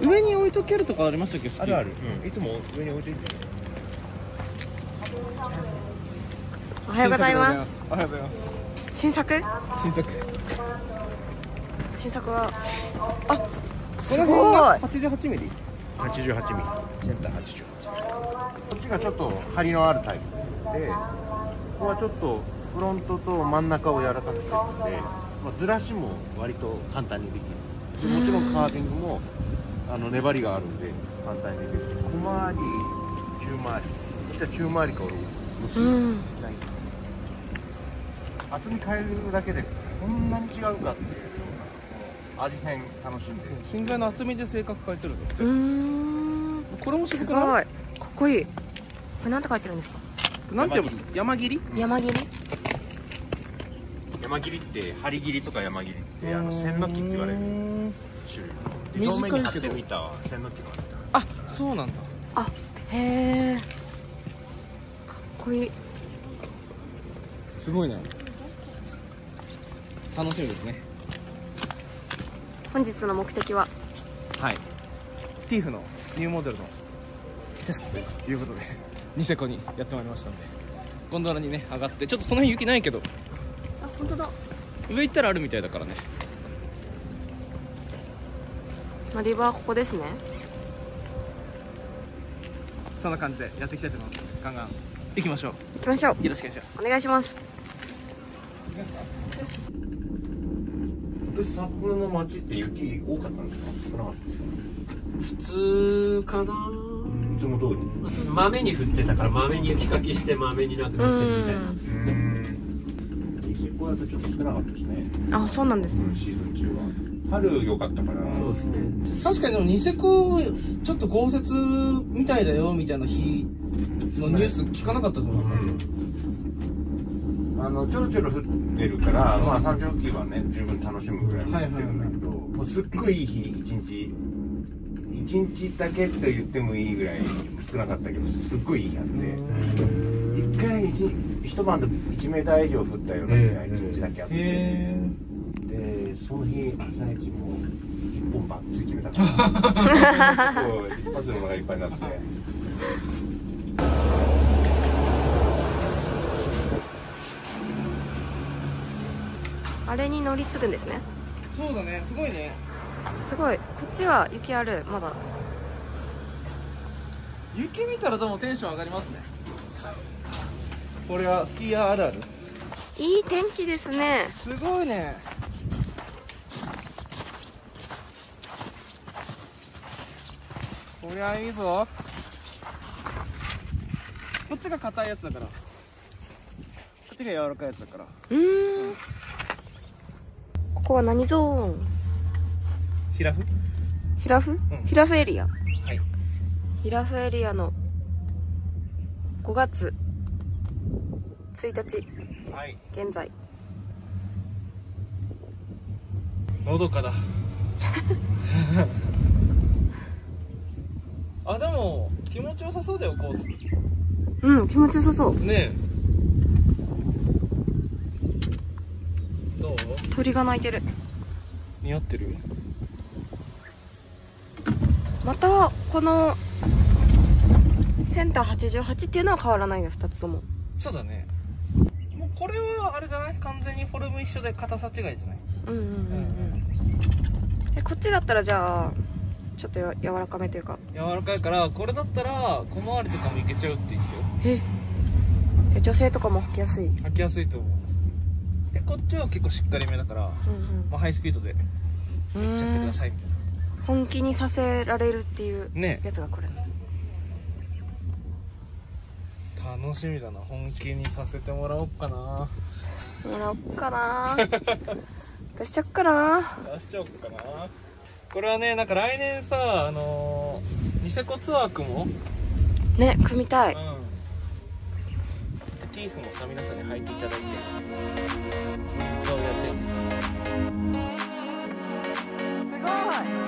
上に置いとけるとかありましたっけ？あるある、うん、いつも上に置いていて。おはようございます。おはようございます。新作？新作。新作はあこすごい。が88ミリ？88ミリ。センター88こっちがちょっと張りのあるタイプでここはちょっとフロントと真ん中を柔らかくしてるので、まあ、ずらしも割と簡単にできる。でもちろんカービングもあの粘りがあるんで簡単にできる。し小回り中回り。こっちは中回りか俺うん。厚み変えるだけでこんなに違うかっていうような味変楽しんで。芯材の厚みで性格変えてるうーん。これもす渋くないごい。かっこいい。これなんて書いてるんですか？なんて呼ぶんですか山切り？山切り。山切りって針切りとか山切りってあの線の木って言われる種類で短いけど。表面に貼ってる板は線の木の板あそうなんだ。あへえかっこいい。すごいね。楽しみですね。本日の目的は？はい。ティーフのニューモデルのテストということで ニセコにやってまいりましたんで。ゴンドラにね上がって。ちょっとその辺雪ないけど。あ本当だ。上行ったらあるみたいだからね乗り場はここですね。そんな感じでやっていきたいと思います。ガンガン。行きましょ行きましょう。うよろしくお願いします。お願いします。今年札幌の街って雪多かったんですか？少なかったですか普通かな。いつも通り豆に降ってたから豆に雪かきして豆になくなってるみたいなうん。ニセコだとちょっと少なかったですね。あそうなん。ですねシーズン中は。春良かったから。そうですね。確かにでもニセコちょっと豪雪みたいだよみたいな日のニュース聞かなかったですもんね。あのちょろちょろ降ってるから、まあ山頂付近はね十分楽しむぐらいに降ってるんだけど、もうすっごいいい日一日一日だけと言ってもいいぐらい少なかったけどすっごいいい日あって。一回一一晩で1メーター以上降ったような日が一日だけあって、へでその日朝一も一本バッツリ決めた。から結構一発でお腹いっぱいになって。あれに乗り継ぐんですね。えそうだねすごいねすごい。こっちは雪ある。まだ。雪見たらでもテンション上がりますね。これはスキーヤーあるある。いい天気ですね。すごいね。こりゃいいぞ。こっちが硬いやつだから。こっちが柔らかいやつだから。うーん。ここは何ゾーン？ヒラフヒラフ、ん。ヒラフエリア。はい。ヒラフエリアの5月1日はい。現在。のどかだ。あでも気持ちよさそうだよコース。うん気持ちよさそう。ねえ。どう？鳥が鳴いてる。似合ってる？またこのセンター88っていうのは変わらないんだ2つとも。そうだね。もうこれはあれじゃない？完全にフォルム一緒で硬さ違いじゃない？うんうんうんうん。えこっちだったらじゃあちょっとや柔らかめというか。柔らかいからこれだったら小回りとかもいけちゃうって言ってたよ。え。じゃあ女性とかも履きやすい。履きやすいと思う。でこっちは結構しっかりめだから、うんまあ、ハイスピードでうん行っちゃってくださいみたいな本気にさせられるっていうね。やつがこれ。楽しみだな本気にさせてもらおうかな。もら おっかな。出しちゃおっかな。出しちゃおうかな。これはねなんか来年さあのーニセコツアー組もね組みたい。うん。でティーフもさ皆さんに履いていただいてそのツアーをやって。すごい